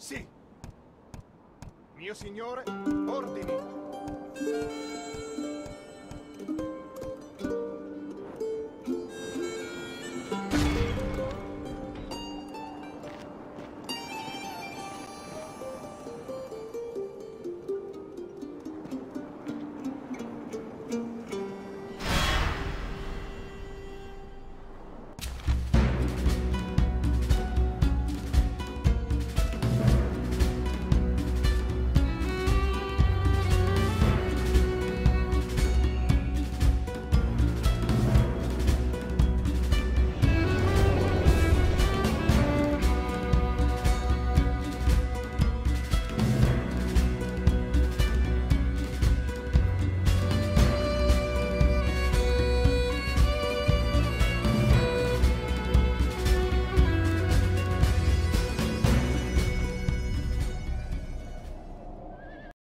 Sì. Mio signore, ordini.